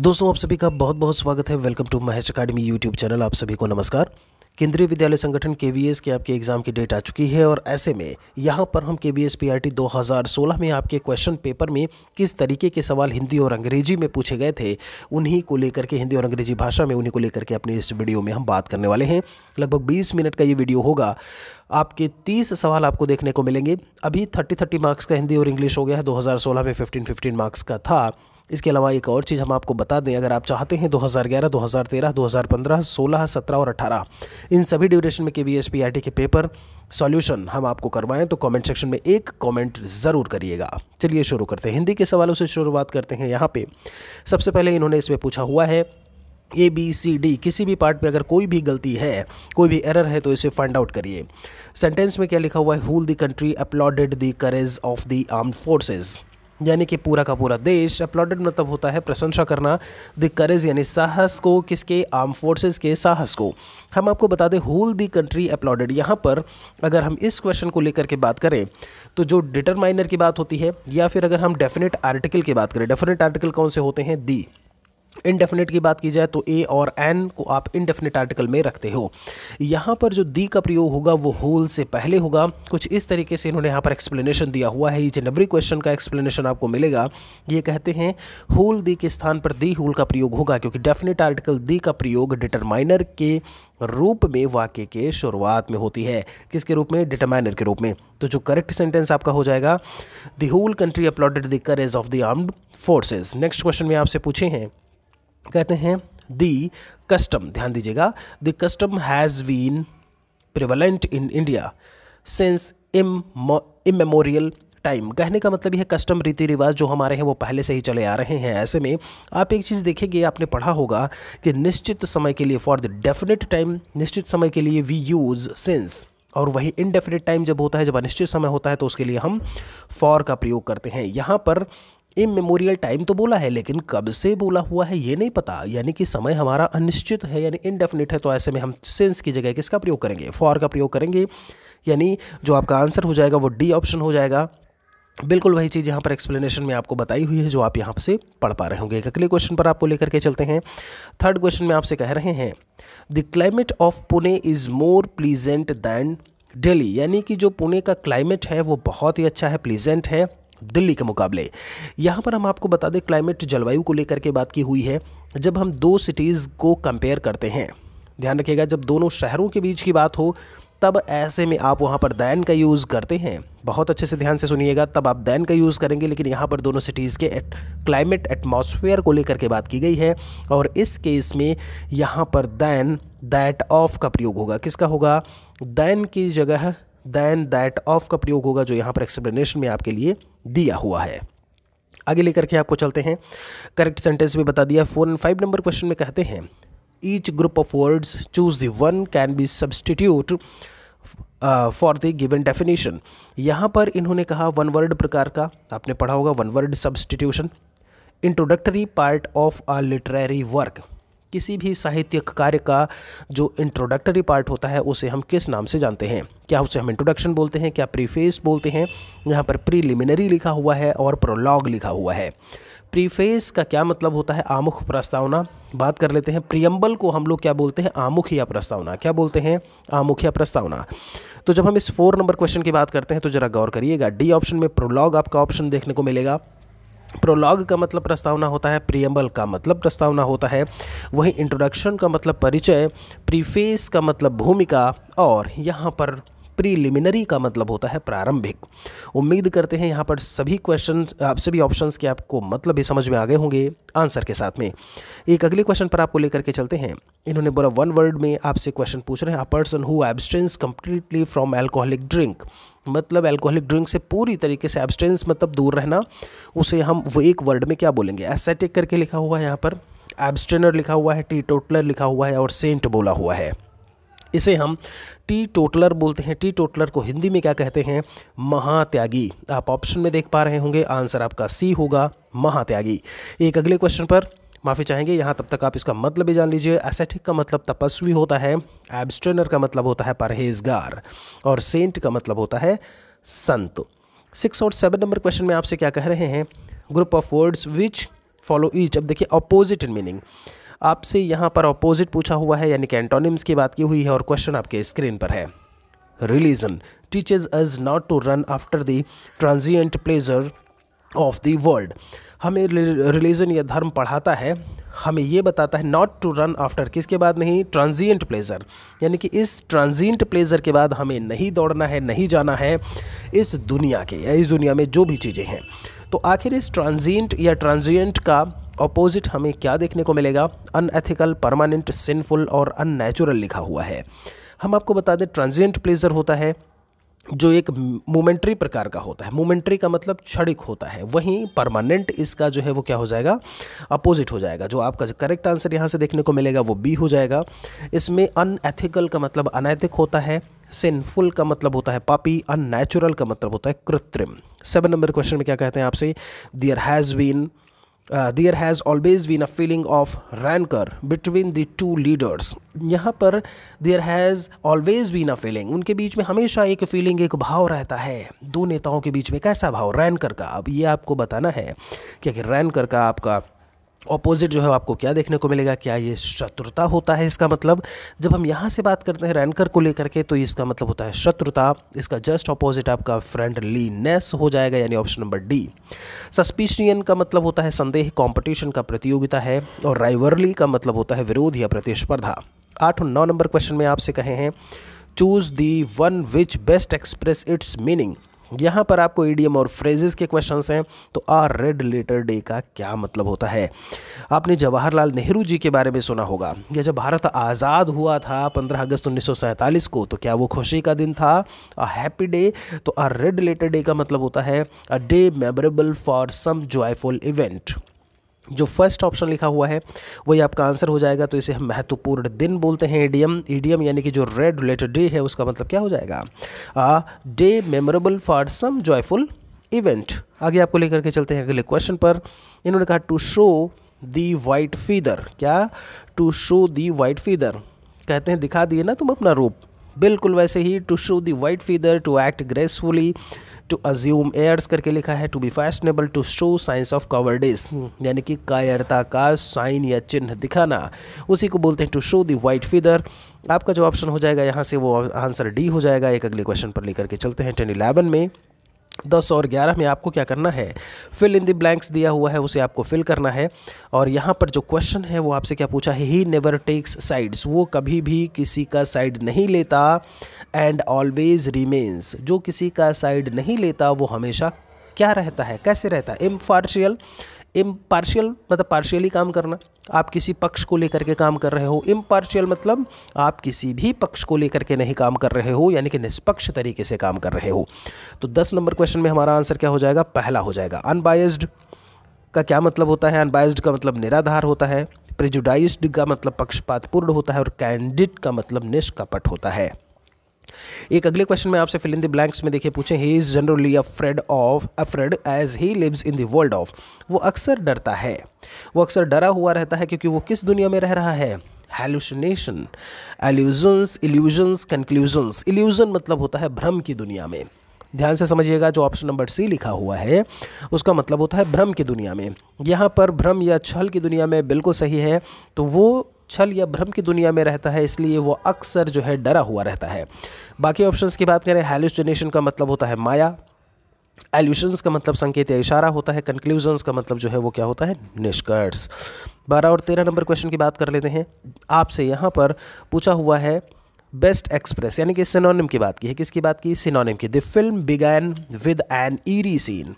दोस्तों, आप सभी का बहुत बहुत स्वागत है। Welcome to Mahesh academy YouTube channel आप सभी को नमस्कार। केंद्रीय विद्यालय संगठन के वी के आपके एग्ज़ाम की डेट आ चुकी है और ऐसे में यहाँ पर हम K V S P R T दो हज़ार सोलह में आपके क्वेश्चन पेपर में किस तरीके के सवाल हिंदी और अंग्रेज़ी में पूछे गए थे, उन्हीं को लेकर के, हिंदी और अंग्रेज़ी भाषा में उन्हीं को लेकर के अपने इस वीडियो में हम बात करने वाले हैं। लगभग बीस मिनट का ये वीडियो होगा। आपके तीस सवाल आपको देखने को मिलेंगे। अभी थर्टी थर्टी मार्क्स का हिंदी और इंग्लिश हो गया है। 2016 में फिफ्टीन फिफ्टीन मार्क्स का था। इसके अलावा एक और चीज़ हम आपको बता दें अगर आप चाहते हैं 2011, 2013, 2015, 16, 17 और 18 इन सभी ड्यूरेशन में K V S P R T के पेपर सॉल्यूशन हम आपको करवाएँ तो कमेंट सेक्शन में एक कमेंट ज़रूर करिएगा। चलिए शुरू करते हैं। हिंदी के सवालों से शुरुआत करते हैं यहाँ पे। सबसे पहले इन्होंने इसमें पूछा हुआ है ए बी सी डी किसी भी पार्ट पे अगर कोई भी गलती है कोई भी एरर है तो इसे फाइंड आउट करिए। सेंटेंस में क्या लिखा हुआ है whole the country applauded the courage of the armed forces यानी कि पूरा का पूरा देश अपलॉडेड मतलब होता है प्रशंसा करना, द करेज यानी साहस को, किसके, आर्म फोर्सेस के साहस को। हम आपको बता दें होल दी कंट्री अपलॉडेड यहाँ पर अगर हम इस क्वेश्चन को लेकर के बात करें तो जो डिटरमाइनर की बात होती है, या फिर अगर हम डेफिनेट आर्टिकल की बात करें डेफिनेट आर्टिकल कौन से होते हैं? दी इनडेफिनेट की बात की जाए तो ए और एन को आप इनडेफिनेट आर्टिकल में रखते हो। यहाँ पर जो दी का प्रयोग होगा, वो होल से पहले होगा। कुछ इस तरीके से इन्होंने यहाँ पर एक्सप्लेनेशन दिया हुआ है। ईच एंड एवरी क्वेश्चन का एक्सप्लेनेशन आपको मिलेगा। ये कहते हैं होल दी के स्थान पर दी होल का प्रयोग होगा, क्योंकि डेफिनेट आर्टिकल दी का प्रयोग डिटरमाइनर के रूप में, वाक्य के शुरुआत में होती है। किसके रूप में? डिटरमाइनर के रूप में। तो जो करेक्ट सेंटेंस आपका हो जाएगा the whole country applauded the courage of the armed forces next question में आपसे पूछे हैं। कहते हैं, दी कस्टम. ध्यान दीजिएगा, the custom has been prevalent in India since im immemorial time. कहने का मतलब यह कस्टम रीति रिवाज जो हमारे हैं, वो पहले से ही चले आ रहे हैं। ऐसे में आप एक चीज़ देखेंगे आपने पढ़ा होगा कि निश्चित समय के लिए फॉर द डेफिनेट टाइम निश्चित समय के लिए वी यूज़ सिंस और वही इनडेफिनेट टाइम जब होता है, जब अनिश्चित समय होता है तो उसके लिए हम फॉर का प्रयोग करते हैं। यहाँ पर इम मेमोरियल टाइम तो बोला है, लेकिन कब से बोला हुआ है ये नहीं पता। यानी कि समय हमारा अनिश्चित है, यानी इनडेफिनिट है तो ऐसे में हम सेंस की जगह किसका प्रयोग करेंगे? फॉर का प्रयोग करेंगे। यानी जो आपका आंसर हो जाएगा वो डी ऑप्शन हो जाएगा। बिल्कुल वही चीज़ यहाँ पर एक्सप्लेनेशन में आपको बताई हुई है, जो आप यहाँ से पढ़ पा रहे होंगे। एक अगले क्वेश्चन पर आपको लेकर के चलते हैं। थर्ड क्वेश्चन में आपसे कह रहे हैं the climate of Pune is more pleasant than Delhi यानी कि जो पुणे का क्लाइमेट है, वो बहुत ही अच्छा है प्लीजेंट है। दिल्ली के मुकाबले। यहाँ पर हम आपको बता दें क्लाइमेट जलवायु को लेकर के बात की हुई है जब हम दो सिटीज़ को कंपेयर करते हैं। ध्यान रखिएगा जब दोनों शहरों के बीच की बात हो तब ऐसे में आप वहाँ पर दैन का यूज़ करते हैं। बहुत अच्छे से ध्यान से सुनिएगा तब आप दैन का यूज़ करेंगे लेकिन यहाँ पर दोनों सिटीज़ के एट, क्लाइमेट एटमॉस्फेयर को लेकर के बात की गई है और इस केस में यहाँ पर दैन दैट ऑफ़ का प्रयोग होगा। किसका होगा? दैन की जगह दैन दैट ऑफ़ का प्रयोग होगा जो यहाँ पर एक्सप्लेनेशन में आपके लिए दिया हुआ है। आगे लेकर के आपको चलते हैं। करेक्ट सेंटेंस भी बता दिया। Four and five number question में कहते हैं each group of words choose the one can be substitute for the given definition यहाँ पर इन्होंने कहा वन वर्ड प्रकार का। आपने पढ़ा होगा one word substitution introductory part of a literary work किसी भी साहित्यिक कार्य का जो इंट्रोडक्टरी पार्ट होता है, उसे हम किस नाम से जानते हैं? क्या उसे हम इंट्रोडक्शन बोलते हैं? क्या प्रीफेस बोलते हैं? यहाँ पर प्रीलिमिनरी लिखा हुआ है और प्रोलॉग लिखा हुआ है। प्रीफेस का क्या मतलब होता है? आमुख प्रस्तावना। बात कर लेते हैं। प्रियम्बल को हम लोग क्या बोलते हैं? आमुख या प्रस्तावना। क्या बोलते हैं? आमुख या प्रस्तावना। तो जब हम इस फोर नंबर क्वेश्चन की बात करते हैं तो ज़रा गौर करिएगा। डी ऑप्शन में प्रोलॉग आपका ऑप्शन देखने को मिलेगा। प्रोलॉग का मतलब प्रस्तावना होता है, प्रियम्बल का मतलब प्रस्तावना होता है, वहीं इंट्रोडक्शन का मतलब परिचय प्रीफेस का मतलब भूमिका, और यहाँ पर प्रीलिमिनरी का मतलब होता है प्रारंभिक। उम्मीद करते हैं यहाँ पर सभी क्वेश्चन आप सभी ऑप्शंस के आपको मतलब भी समझ में आ गए होंगे आंसर के साथ में। एक अगले क्वेश्चन पर आपको लेकर के चलते हैं। इन्होंने बोला वन वर्ड में आपसे क्वेश्चन पूछ रहे हैं। A person who abstains completely from alcoholic drink मतलब एल्कोहलिक ड्रिंक से पूरी तरीके से एब्सटेंस मतलब दूर रहना, उसे हम वो एक वर्ड में क्या बोलेंगे? एसेटिक करके लिखा हुआ है यहाँ पर एब्सटेनर लिखा हुआ है टी टोटलर लिखा हुआ है और सेंट बोला हुआ है। इसे हम टी टोटलर बोलते हैं। टी टोटलर को हिंदी में क्या कहते हैं? महात्यागी। आप ऑप्शन में देख पा रहे होंगे। आंसर आपका सी होगा। महात्यागी। एक अगले क्वेश्चन पर माफ़ी चाहेंगे। यहाँ तब तक आप इसका मतलब भी जान लीजिए। एसेटिक का मतलब तपस्वी होता है, एब्स्ट्रेनर का मतलब होता है परहेजगार, और सेंट का मतलब होता है संत। सिक्स और सेवन नंबर क्वेश्चन में आपसे क्या कह रहे हैं? Group of words which follow each. अब देखिए अपोजिट इन मीनिंग आपसे यहाँ पर अपोजिट पूछा हुआ है, यानी कि एंटोनिम्स की बात की हुई है, और क्वेश्चन आपके स्क्रीन पर है। Religion teaches us not to run after the transient pleasure of the world हमें रिलीजन या धर्म पढ़ाता है, हमें ये बताता है नॉट टू रन आफ्टर किसके बाद नहीं ट्रांजिएंट प्लेजर यानी कि इस ट्रांजिएंट प्लेजर के बाद हमें नहीं दौड़ना है, नहीं जाना है इस दुनिया के, या इस दुनिया में जो भी चीज़ें हैं। तो आखिर इस ट्रांजिएंट या ट्रांजिएंट का अपोजिट हमें क्या देखने को मिलेगा? अनएथिकल परमानेंट सिंफुल और अननेचुरल लिखा हुआ है। हम आपको बता दें ट्रांजिएंट प्लेजर होता है जो एक मोमेंट्री प्रकार का होता है। मोमेंट्री का मतलब क्षणिक होता है। वहीं परमानेंट इसका जो है वो क्या हो जाएगा? अपोजिट हो जाएगा। जो आपका करेक्ट आंसर यहाँ से देखने को मिलेगा, वो बी हो जाएगा। इसमें अनएथिकल का मतलब अनैतिक होता है। सिनफुल का मतलब होता है पापी। अननेचुरल का मतलब होता है कृत्रिम। सेवन नंबर क्वेश्चन में क्या कहते हैं आपसे? There has been there has always been a feeling of rancour between the two leaders यहाँ पर there has always been a feeling उनके बीच में हमेशा एक फीलिंग एक भाव रहता है। दो नेताओं के बीच में कैसा भाव? रैनकर का। अब ये आपको बताना है क्या कि रैनकर का आपका ऑपोजिट जो है आपको क्या देखने को मिलेगा? क्या ये शत्रुता होता है इसका मतलब? जब हम यहाँ से बात करते हैं रैनकर को लेकर के तो इसका मतलब होता है शत्रुता। इसका जस्ट ऑपोजिट आपका फ्रेंडलीनेस हो जाएगा, यानी ऑप्शन नंबर डी सस्पिशियन का मतलब होता है संदेह कॉम्पिटिशन का प्रतियोगिता है, और राइवरली का मतलब होता है विरोध या प्रतिस्पर्धा। आठ नौ नंबर क्वेश्चन में आपसे कहे हैं choose the one which best express its meaning यहाँ पर आपको ईडीएम और फ्रेजेस के क्वेश्चंस हैं तो आ रेड लेटर डे का क्या मतलब होता है? आपने जवाहरलाल नेहरू जी के बारे में सुना होगा। या जब भारत आज़ाद हुआ था 15 अगस्त उन्नीस सौ सैंतालीस को तो क्या वो खुशी का दिन था? अ हैप्पी डे तो आ रेड लेटर डे का मतलब होता है a day memorable for some joyful event जो फ़र्स्ट ऑप्शन लिखा हुआ है, वही आपका आंसर हो जाएगा। तो इसे हम महत्वपूर्ण दिन बोलते हैं ईडीएम ईडीएम यानी कि जो रेड रिलेटेड डे है, उसका मतलब क्या हो जाएगा? A day memorable for some joyful event आगे आपको लेकर के चलते हैं अगले क्वेश्चन पर। इन्होंने कहा to show the white feather क्या? To show the white feather कहते हैं, दिखा दिए ना तुम अपना रूप? बिल्कुल वैसे ही to show the white feather to act gracefully to assume airs करके लिखा है to be fashionable to show signs of cowardice यानी कि कायरता का साइन या चिन्ह दिखाना। उसी को बोलते हैं to show the white feather आपका जो ऑप्शन हो जाएगा, यहाँ से वो आंसर डी हो जाएगा, एक अगले क्वेश्चन पर लेकर के चलते हैं। टेन इलेवन में दस और ग्यारह में आपको क्या करना है? फिल इन द ब्लैंक्स दिया हुआ है, उसे आपको फिल करना है। और यहाँ पर जो क्वेश्चन है, वो आपसे क्या पूछा है? ही नेवर टेक्स साइड्स वो कभी भी किसी का साइड नहीं लेता एंड ऑलवेज रिमेन्स जो किसी का साइड नहीं लेता, वो हमेशा क्या रहता है? कैसे रहता है? इम्पार्शियल इम्पार्शियल मतलब पार्शियली काम करना। आप किसी पक्ष को लेकर के काम कर रहे हो। इम्पार्शियल मतलब आप किसी भी पक्ष को लेकर के नहीं काम कर रहे हो, यानी कि निष्पक्ष तरीके से काम कर रहे हो। तो दस नंबर क्वेश्चन में हमारा आंसर क्या हो जाएगा? पहला हो जाएगा अनबायस्ड का क्या मतलब होता है? अनबायस्ड का मतलब निराधार होता है। प्रिजुडाइज्ड का मतलब पक्षपातपूर्ण होता है। और कैंडिड का मतलब निष्कपट होता है। एक अगले क्वेश्चन में आपसे फिल इन द ब्लैंक्स में देखिए, पूछे he is generally afraid of afraid as he lives in the world of वो अक्सर डरता है। वो अक्सर डरा हुआ रहता है क्योंकि वो किस दुनिया में रह रहा है? Hallucination allusions illusions conclusions illusion मतलब होता है भ्रम की दुनिया में। ध्यान से समझिएगा, जो ऑप्शन नंबर सी लिखा हुआ है, उसका मतलब होता है भ्रम की दुनिया में। यहाँ पर भ्रम या छल की दुनिया में बिल्कुल सही है तो वो छल या भ्रम की दुनिया में रहता है, इसलिए वो अक्सर जो है डरा हुआ रहता है। बाकी ऑप्शंस की बात करें हेलुसिनेशन का मतलब होता है माया एल्यूशंस का मतलब संकेत या इशारा होता है कंक्लूजन्स का मतलब जो है वो क्या होता है? निष्कर्ष। बारह और तेरह नंबर क्वेश्चन की बात कर लेते हैं। आपसे यहाँ पर पूछा हुआ है बेस्ट एक्सप्रेस यानी कि सिनोनिम की बात की है। किसकी बात की? सिनोनिम की। The film began with an eerie scene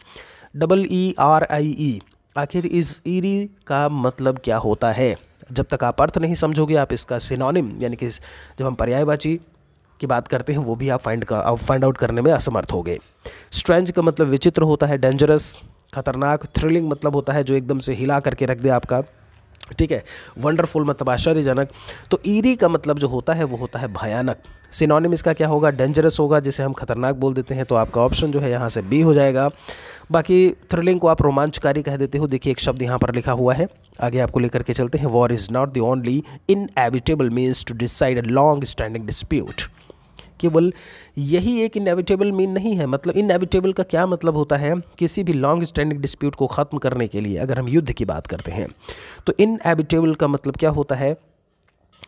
double E R I E आखिर इस ईरी का मतलब क्या होता है? जब तक आप अर्थ नहीं समझोगे, आप इसका सिनोनिम यानी कि जब हम पर्यायवाची की बात करते हैं, वो भी आप फाइंड का, आप फाइंड आउट करने में असमर्थ होगे। स्ट्रेंज का मतलब विचित्र होता है डेंजरस खतरनाक थ्रिलिंग मतलब होता है, जो एकदम से हिला करके रख दे आपका। ठीक है वंडरफुल मतलब आश्चर्यजनक। तो ईरी का मतलब जो होता है, वो होता है भयानक। सिनोनिम इसका क्या होगा? डेंजरस होगा, जिसे हम खतरनाक बोल देते हैं। तो आपका ऑप्शन जो है, यहाँ से बी हो जाएगा। बाकी थ्रिलिंग को आप रोमांचकारी कह देते हो। देखिए, एक शब्द यहाँ पर लिखा हुआ है। आगे आपको लेकर के चलते हैं। War is not the only inevitable means to decide a long standing dispute केवल यही एक इनएविटेबल मीन नहीं है। मतलब इनएविटेबल का क्या मतलब होता है? किसी भी लॉन्ग स्टैंडिंग डिस्प्यूट को ख़त्म करने के लिए अगर हम युद्ध की बात करते हैं तो इनएविटेबल का मतलब क्या होता है?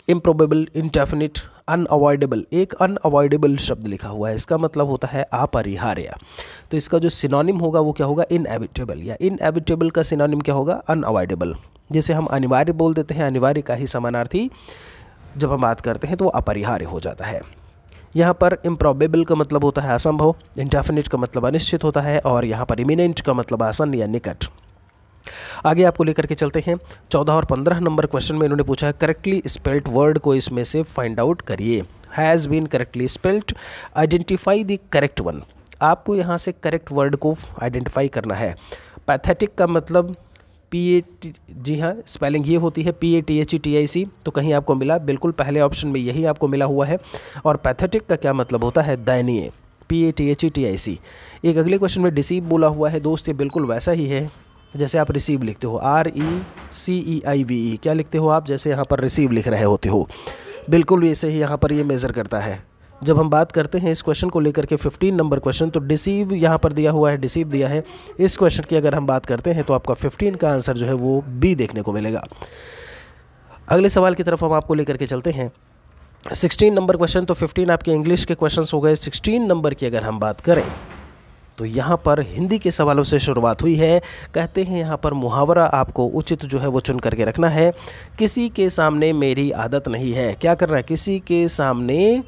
इम्प्रोबेबल इनडेफिनिट अनअवॉइडेबल एक अनअवॉइडेबल शब्द लिखा हुआ है। इसका मतलब होता है अपरिहार्य। तो इसका जो सिनोनिम होगा, वो क्या होगा? इनएविटेबल या इनएविटेबल का सिनोनिम क्या होगा? अनअवॉइडेबल जैसे हम अनिवार्य बोल देते हैं, अनिवार्य का ही समानार्थी जब हम बात करते हैं तो वो अपरिहार्य हो जाता है। यहाँ पर इम्प्रॉबेबल का मतलब होता है असंभव इंडेफिनिट का मतलब अनिश्चित होता है और यहाँ पर इमिनेंट का मतलब आसन या निकट। आगे आपको लेकर के चलते हैं। चौदह और पंद्रह नंबर क्वेश्चन में इन्होंने पूछा है करेक्टली स्पेल्ट वर्ड को इसमें से फाइंड आउट करिए। Has been correctly spelt identify the correct one आपको यहाँ से करेक्ट वर्ड को आइडेंटिफाई करना है। पैथेटिक का मतलब पी ए जी हाँ स्पेलिंग ये होती है P A T H E T I C तो कहीं आपको मिला, बिल्कुल पहले ऑप्शन में यही आपको मिला हुआ है। और पैथेटिक का क्या मतलब होता है? दयनीय P A T H E T I C एक अगले क्वेश्चन में डिसीव बोला हुआ है, दोस्त, ये बिल्कुल वैसा ही है, जैसे आप रिसीव लिखते हो आर ई सी ई आई वी ई क्या लिखते हो आप? जैसे यहाँ पर रिसीव लिख रहे होते हो। बिल्कुल ऐसे ही यहाँ पर ये मेज़र करता है। जब हम बात करते हैं इस क्वेश्चन को लेकर के 15 नंबर क्वेश्चन तो डिसीव यहाँ पर दिया हुआ है डिसीव दिया है। इस क्वेश्चन की अगर हम बात करते हैं तो आपका 15 का आंसर जो है वो बी देखने को मिलेगा। अगले सवाल की तरफ़ हम आपको लेकर के चलते हैं। 16 नंबर क्वेश्चन तो 15 आपके इंग्लिश के क्वेश्चन हो गए। 16 नंबर की अगर हम बात करें तो यहाँ पर हिंदी के सवालों से शुरुआत हुई है। कहते हैं यहाँ पर मुहावरा आपको उचित जो है वो चुन करके रखना है। किसी के सामने मेरी आदत नहीं है। क्या करना है? किसी के सामने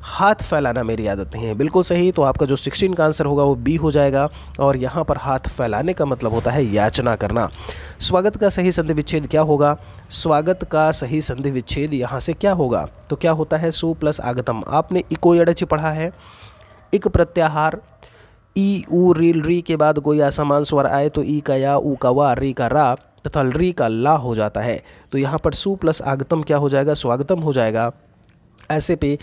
हाथ फैलाना मेरी आदत नहीं है। बिल्कुल सही तो आपका जो सिक्सटीन का आंसर होगा वो बी हो जाएगा और यहाँ पर हाथ फैलाने का मतलब होता है याचना करना। स्वागत का सही संधि विच्छेद क्या होगा? स्वागत का सही संधि विच्छेद यहाँ से क्या होगा? तो क्या होता है? सु प्लस आगतम। आपने इको यड़च पढ़ा है। इक प्रत्याहार, ई ऊ रील री के बाद कोई असमान स्वर आए तो ई का या ऊ का वा, री का रा तथा री का ला हो जाता है। तो यहाँ पर सु प्लस आगतम क्या हो जाएगा? स्वागतम हो जाएगा। ऐसे पे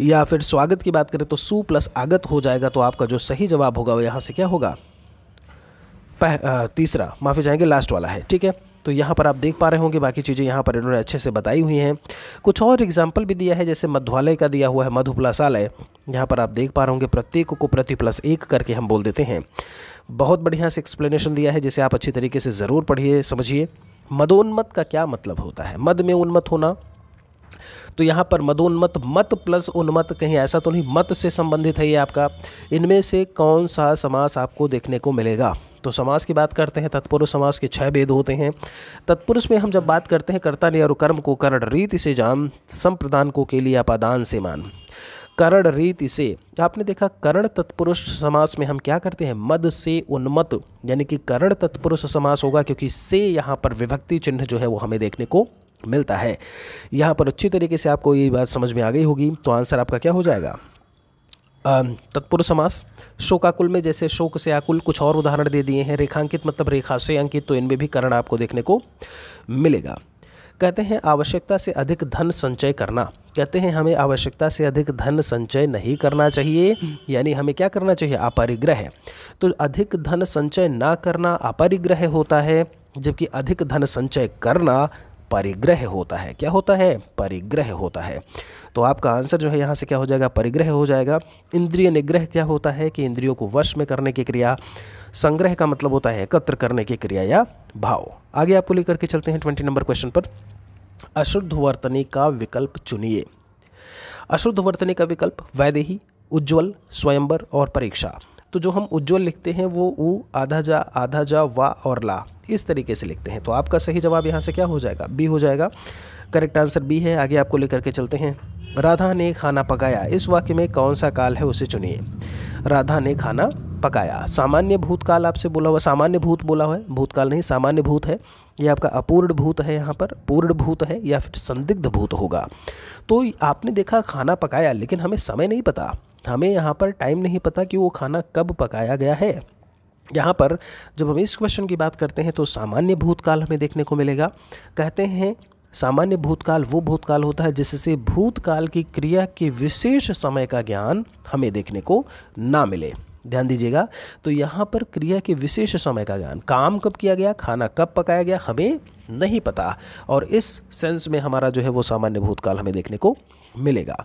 या फिर स्वागत की बात करें तो सु प्लस आगत हो जाएगा तो आपका जो सही जवाब होगा वो यहाँ से क्या होगा? पह, तीसरा माफ़ी चाहेंगे लास्ट वाला है ठीक है? तो यहाँ पर आप देख पा रहे होंगे बाकी चीज़ें यहाँ पर इन्होंने अच्छे से बताई हुई हैं। कुछ और एग्ज़ाम्पल भी दिया है जैसे मध्वालय का दिया हुआ है मधु प्लस आलय यहाँ पर आप देख पा रहे होंगे प्रत्येक को प्रति प्लस एक करके हम बोल देते हैं। बहुत बढ़िया से एक्सप्लेनेशन दिया है जिसे आप अच्छी तरीके से ज़रूर पढ़िए समझिए। मदोन्मत का क्या मतलब होता है? मद में उन्मत होना तो यहाँ पर मदोन्मत, मत प्लस उन्मत कहीं ऐसा तो नहीं, मत से संबंधित है ये आपका। इनमें से कौन सा समास आपको देखने को मिलेगा? तो समास की बात करते हैं, तत्पुरुष समास के छह भेद होते हैं। तत्पुरुष में हम जब बात करते हैं, कर्ता ने और कर्म को करण रीति से जान, संप्रदान को के लिए अपादान से मान। करण रीति से, आपने देखा करण तत्पुरुष समास में हम क्या करते हैं? मद से उन्मत, यानी कि करण तत्पुरुष समास होगा क्योंकि से यहाँ पर विभक्ति चिन्ह जो है वो हमें देखने को मिलता है। यहाँ पर अच्छी तरीके से आपको ये बात समझ में आ गई होगी। तो आंसर आपका क्या हो जाएगा? तत्पुरुष समास। शोकाकुल में जैसे शोक से आकुल कुछ और उदाहरण दे दिए हैं। रेखांकित मतलब रेखा से अंकित तो इनमें भी करण आपको देखने को मिलेगा। कहते हैं, आवश्यकता से अधिक धन संचय करना। कहते हैं, हमें आवश्यकता से अधिक धन संचय नहीं करना चाहिए। यानी हमें क्या करना चाहिए? अपरिग्रह। तो अधिक धन संचय ना करना अपरिग्रह होता है, जबकि अधिक धन संचय करना परिग्रह होता है। क्या होता है? परिग्रह होता है। तो आपका आंसर जो है यहाँ से क्या हो जाएगा? परिग्रह हो जाएगा। इंद्रिय निग्रह क्या होता है कि इंद्रियों को वश में करने की क्रिया, संग्रह का मतलब होता है एकत्र करने की क्रिया या भाव। आगे आपको लेकर के चलते हैं ट्वेंटी नंबर क्वेश्चन पर। अशुद्ध वर्तनी का विकल्प चुनिए। अशुद्ध वर्तनी का विकल्प वैदेही, उज्ज्वल, स्वयंवर और परीक्षा। तो जो हम उज्ज्वल लिखते हैं वो उ, आधा जा आधा जा, वा और ला। इस तरीके से लिखते हैं। तो आपका सही जवाब यहाँ से क्या हो जाएगा? बी हो जाएगा। करेक्ट आंसर बी है। आगे आपको लेकर के चलते हैं। राधा ने खाना पकाया। इस वाक्य में कौन सा काल है उसे चुनिए। राधा ने खाना पकाया। सामान्य भूतकाल आपसे बोला हुआ, सामान्य भूत बोला हुआ है। भूतकाल नहीं, सामान्य भूत है। ये आपका अपूर्ण भूत है यहाँ पर। पूर्ण भूत है या फिर संदिग्ध भूत होगा। तो आपने देखा खाना पकाया, लेकिन हमें समय नहीं पता। हमें यहाँ पर टाइम नहीं पता कि वो खाना कब पकाया गया है। यहाँ पर जब हम इस क्वेश्चन की बात करते हैं तो सामान्य भूतकाल हमें देखने को मिलेगा। कहते हैं, सामान्य भूतकाल वो भूतकाल होता है जिससे भूतकाल की क्रिया के विशेष समय का ज्ञान हमें देखने को ना मिले। ध्यान दीजिएगा तो यहाँ पर क्रिया के विशेष समय का ज्ञान, काम कब किया गया, खाना कब पकाया गया, हमें नहीं पता। और इस सेंस में हमारा जो है वो सामान्य भूतकाल हमें देखने को मिलेगा।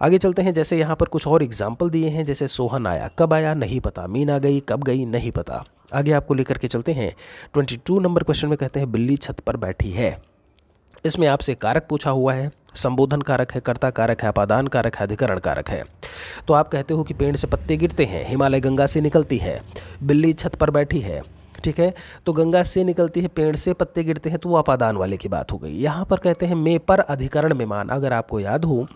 आगे चलते हैं, जैसे यहाँ पर कुछ और एग्ज़ाम्पल दिए हैं, जैसे सोहन आया, कब आया, नहीं पता, मीना गई, कब गई, नहीं पता। आगे आपको लेकर के चलते हैं 22 नंबर क्वेश्चन में कहते हैं, बिल्ली छत पर बैठी है। इसमें आपसे कारक पूछा हुआ है, संबोधन कारक है, कर्ता कारक है अपादान कारक है, अधिकरण कारक है। तो आप कहते हो कि पेड़ से पत्ते गिरते हैं, हिमालय गंगा से निकलती है, बिल्ली छत पर बैठी है ठीक है? तो गंगा से निकलती है, पेड़ से पत्ते गिरते हैं तो वो अपादान वाले की बात हो गई। यहाँ पर कहते हैं, मे पर अधिकरण में मान अगर आपको याद हो,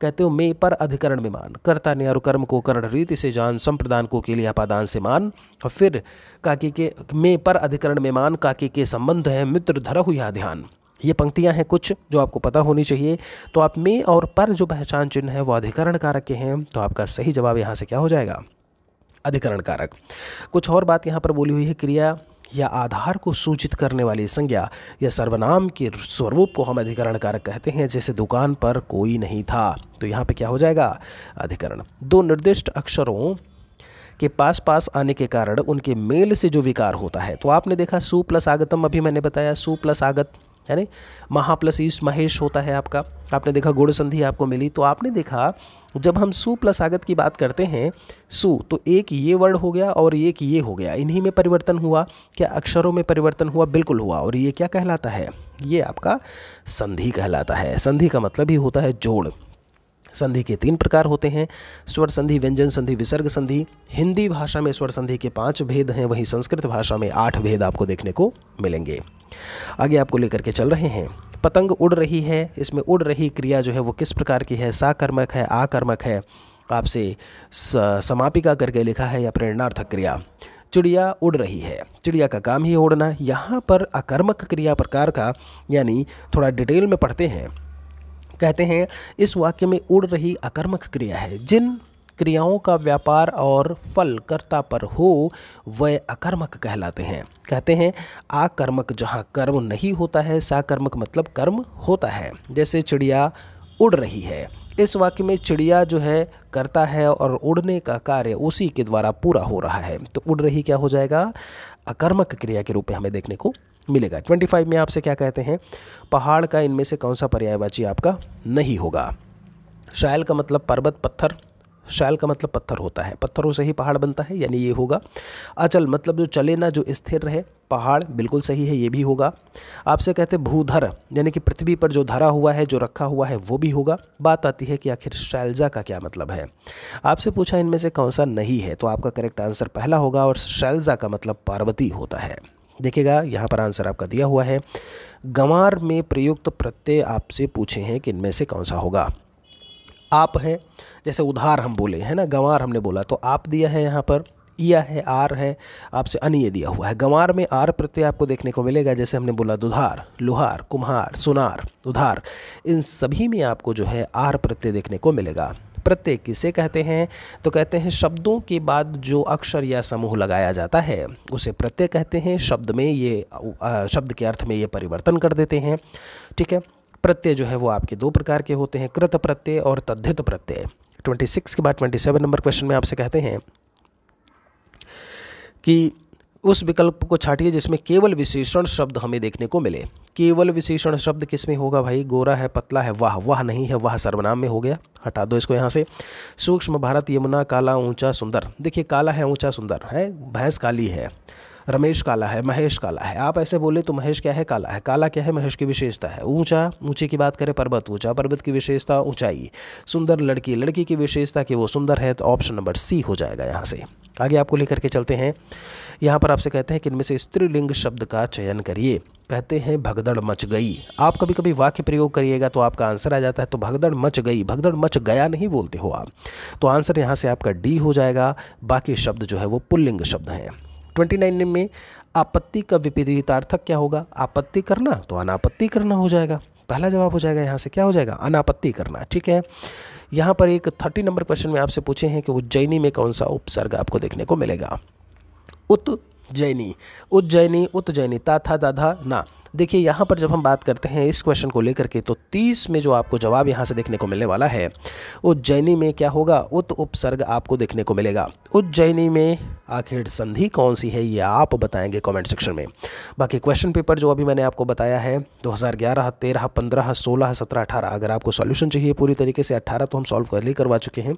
कहते हो, मे पर अधिकरण विमान। कर्ता ने कर्म को कर्ण रीति से जान, संप्रदान को के लिए अपादान से मान, और फिर काकी के, मे पर अधिकरण में मान काकी के संबंध है, मित्र धरा हुआ ध्यान। ये पंक्तियाँ हैं कुछ जो आपको पता होनी चाहिए। तो आप में और पर जो पहचान चिन्ह है, वो अधिकरण कारक के हैं तो आपका सही जवाब यहाँ से क्या हो जाएगा? अधिकरण कारक कुछ और बात यहाँ पर बोली हुई है, क्रिया या आधार को सूचित करने वाली संज्ञा या सर्वनाम के स्वरूप को हम अधिकरण कारक कहते हैं, जैसे दुकान पर कोई नहीं था। तो यहाँ पे क्या हो जाएगा? अधिकरण। दो निर्दिष्ट अक्षरों के पास पास आने के कारण उनके मेल से जो विकार होता है। तो आपने देखा सु प्लस आगतम, अभी मैंने बताया सु प्लस आगत। यानी महा प्लस ईस्ट महेश होता है आपका। आपने देखा गुड़ संधि आपको मिली। तो आपने देखा, जब हम सु प्लस आगत की बात करते हैं, सु तो एक ये वर्ड हो गया और एक ये हो गया। इन्हीं में परिवर्तन हुआ। क्या अक्षरों में परिवर्तन हुआ? बिल्कुल हुआ। और ये क्या कहलाता है? ये आपका संधि कहलाता है। संधि का मतलब ही होता है जोड़। संधि के तीन प्रकार होते हैं। स्वर संधि, व्यंजन संधि, विसर्ग संधि। हिंदी भाषा में स्वर संधि के पाँच भेद हैं। वहीं संस्कृत भाषा में आठ भेद आपको देखने को मिलेंगे। आगे आपको लेकर के चल रहे हैं। पतंग उड़ रही है, इसमें उड़ रही क्रिया जो है वो किस प्रकार की है? साकर्मक है, आकर्मक है? आपसे समापिका करके लिखा है या प्रेरणार्थक क्रिया। चिड़िया उड़ रही है। चिड़िया का काम ही उड़ना। यहाँ पर अकर्मक क्रिया प्रकार का, यानी थोड़ा डिटेल में पढ़ते हैं। कहते हैं, इस वाक्य में उड़ रही अकर्मक क्रिया है। जिन क्रियाओं का व्यापार और फल कर्ता पर हो, वह अकर्मक कहलाते हैं। कहते हैं, आकर्मक जहाँ कर्म नहीं होता है, साकर्मक मतलब कर्म होता है। जैसे चिड़िया उड़ रही है। इस वाक्य में चिड़िया जो है, करता है और उड़ने का कार्य उसी के द्वारा पूरा हो रहा है। तो उड़ रही क्या हो जाएगा? अकर्मक क्रिया के रूप में हमें देखने को मिलेगा। ट्वेंटी फाइव में आपसे क्या कहते हैं? पहाड़ का इनमें से कौन सा पर्यायवाची आपका नहीं होगा? शायल का मतलब पर्वत, पत्थर शायल का मतलब पत्थर होता है। पत्थरों से ही पहाड़ बनता है, यानी ये होगा। अचल मतलब जो चले ना, जो स्थिर रहे, पहाड़ बिल्कुल सही है, ये भी होगा। आपसे कहते भूधर, यानी कि पृथ्वी पर जो धरा हुआ है, जो रखा हुआ है, वो भी होगा। बात आती है कि आखिर शैलजा का क्या मतलब है। आपसे पूछा इनमें से कौन सा नहीं है तो आपका करेक्ट आंसर पहला होगा और शैलजा का मतलब पार्वती होता है। देखिएगा, यहाँ पर आंसर आपका दिया हुआ है। गंवार में प्रयुक्त प्रत्यय आपसे पूछे हैं कि इनमें से कौन सा होगा। आप है। जैसे उधार हम बोले, है ना? गंवार हमने बोला तो आप दिया है यहाँ पर इया है, आर है, आपसे अनिय दिया हुआ है। गंवार में आर प्रत्यय आपको देखने को मिलेगा, जैसे हमने बोला, दुधार, लुहार, कुम्हार, सुनार, उधार, इन सभी में आपको जो है आर प्रत्यय देखने को मिलेगा। प्रत्यय किसे कहते हैं? तो कहते हैं शब्दों के बाद जो अक्षर या समूह लगाया जाता है, उसे प्रत्यय कहते हैं। शब्द में ये शब्द के अर्थ में ये परिवर्तन कर देते हैं। ठीक है? प्रत्यय जो है वो आपके दो प्रकार के होते हैं, कृत प्रत्यय और तद्धित प्रत्यय। 26 के बाद 27 नंबर क्वेश्चन में आपसे कहते हैं कि उस विकल्प को छाटिए जिसमें केवल विशेषण शब्द हमें देखने को मिले। केवल विशेषण शब्द किसमें होगा भाई? गोरा है, पतला है, वाह वाह नहीं है, वाह सर्वनाम में हो गया। हटा दो इसको यहाँ से। सूक्ष्म भारत, यमुना, काला, ऊँचा, सुंदर। देखिए, काला है, ऊँचा, सुंदर, है? भैंस काली है। रमेश काला है, महेश काला है। आप ऐसे बोले तो महेश क्या है? काला है। काला क्या है? महेश की विशेषता है। ऊँचा, ऊँचे की बात करें, पर्वत ऊँचा। पर्वत की विशेषता ऊंचाई। सुंदर लड़की लड़की की विशेषता कि वो सुंदर है तो ऑप्शन नंबर सी हो जाएगा यहाँ से। आगे आपको लेकर के चलते हैं। यहाँ पर आपसे कहते हैं कि इनमें से स्त्रीलिंग शब्द का चयन करिए। कहते हैं, भगदड़ मच गई। आप कभी कभी वाक्य प्रयोग करिएगा तो आपका आंसर आ जाता है तो भगदड़ मच गई। भगदड़ मच गया नहीं बोलते हो आप। तो आंसर यहाँ से आपका डी हो जाएगा। बाकी शब्द जो है वो पुल्लिंग शब्द हैं। ट्वेंटी नाइन में आपत्ति का विपरीतार्थक क्या होगा? आपत्ति करना तो अनापत्ति करना हो जाएगा। पहला जवाब हो जाएगा यहाँ से क्या हो जाएगा? अनापत्ति करना, ठीक है? यहाँ पर एक थर्टी नंबर क्वेश्चन में आपसे पूछे हैं कि उज्जैनी में कौन सा उपसर्ग आपको देखने को मिलेगा? उत जैनी, उज्जैनी उज्जैनी ता था दाधा ना। देखिए यहाँ पर जब हम बात करते हैं इस क्वेश्चन को लेकर के तो तीस में जो आपको जवाब यहाँ से देखने को मिलने वाला है उज्जैनी में क्या होगा? उत उपसर्ग आपको देखने को मिलेगा। उज्जैनी में आखिर संधि कौन सी है ये आप बताएँगे कमेंट सेक्शन में। बाकी क्वेश्चन पेपर जो अभी मैंने आपको बताया है 2011, 13, 15, 16, 17, 18 अगर आपको सॉल्यूशन चाहिए पूरी तरीके से 18 तो हम सॉल्व कर ही करवा चुके हैं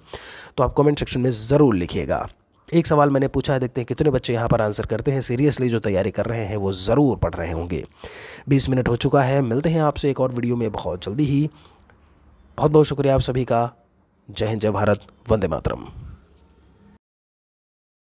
तो आप कमेंट सेक्शन में ज़रूर लिखिएगा। एक सवाल मैंने पूछा है, देखते हैं कितने बच्चे यहाँ पर आंसर करते हैं। सीरियसली जो तैयारी कर रहे हैं, वो ज़रूर पढ़ रहे होंगे। बीस मिनट हो चुका है, मिलते हैं आपसे एक और वीडियो में बहुत जल्दी ही। बहुत बहुत शुक्रिया आप सभी का। जय हिंद, जय भारत, वंदे मातरम।